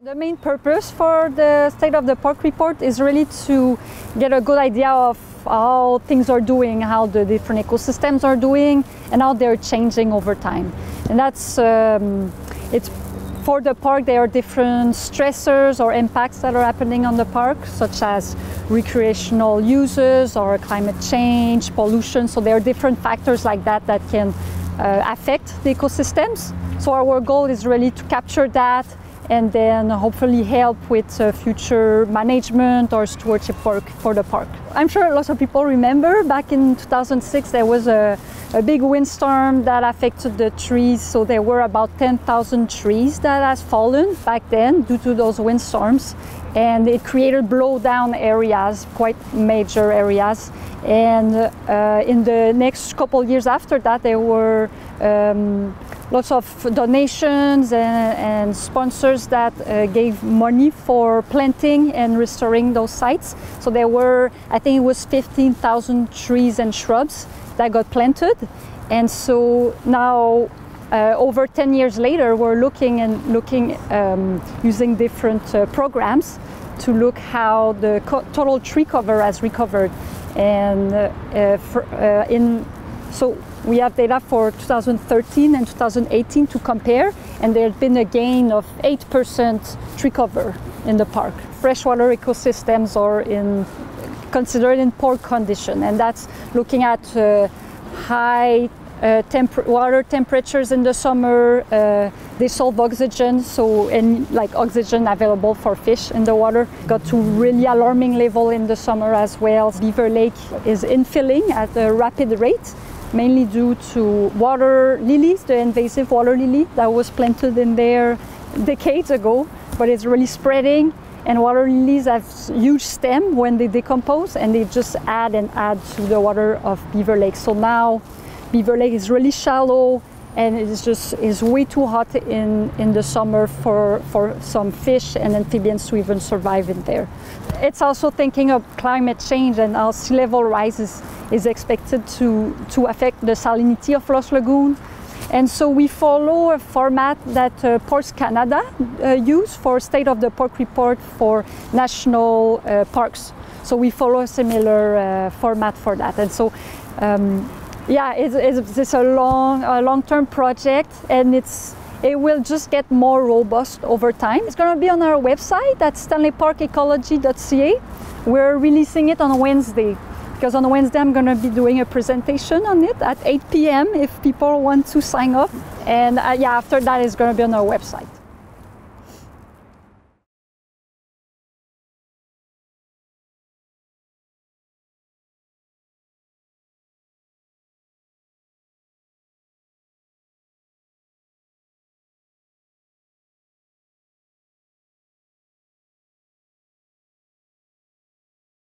The main purpose for the State of the Park report is really to get a good idea of how things are doing, how the different ecosystems are doing, and how they're changing over time. And that's um, it's for the park. There are different stressors or impacts that are happening on the park, such as recreational uses or climate change, pollution. So there are different factors like that that can uh, affect the ecosystems. So our goal is really to capture that and then hopefully help with uh, future management or stewardship work for the park. I'm sure lots of people remember back in 2006 there was a, a big windstorm that affected the trees. So there were about 10,000 trees that has fallen back then due to those windstorms. And it created blow-down areas, quite major areas. And uh, in the next couple years after that, there were um, lots of donations and, and sponsors that uh, gave money for planting and restoring those sites. So there were, I think it was 15,000 trees and shrubs that got planted. And so now, uh, over 10 years later, we're looking and looking um, using different uh, programs to look how the total tree cover has recovered. And uh, uh, uh, in so we have data for 2013 and 2018 to compare, and there's been a gain of 8% tree cover in the park. Freshwater ecosystems are in considered in poor condition, and that's looking at uh, high uh, temper water temperatures in the summer, uh, dissolved oxygen, so and like oxygen available for fish in the water got to really alarming level in the summer as well. Beaver Lake is infilling at a rapid rate mainly due to water lilies, the invasive water lily that was planted in there decades ago, but it's really spreading. And water lilies have huge stem when they decompose and they just add and add to the water of Beaver Lake. So now Beaver Lake is really shallow and it's just is way too hot in, in the summer for, for some fish and amphibians to even survive in there. It's also thinking of climate change and how sea level rises is expected to, to affect the salinity of Lost Lagoon. And so we follow a format that uh, Parks Canada uh, use for State of the Park report for national uh, parks. So we follow a similar uh, format for that. And so, um, yeah, it's, it's, it's, a long, a long-term project, and it's it will just get more robust over time. It's going to be on our website at stanleyparkecology.ca. We're releasing it on Wednesday because on Wednesday I'm going to be doing a presentation on it at 8 p.m. if people want to sign up. And uh, yeah, after that it's going to be on our website.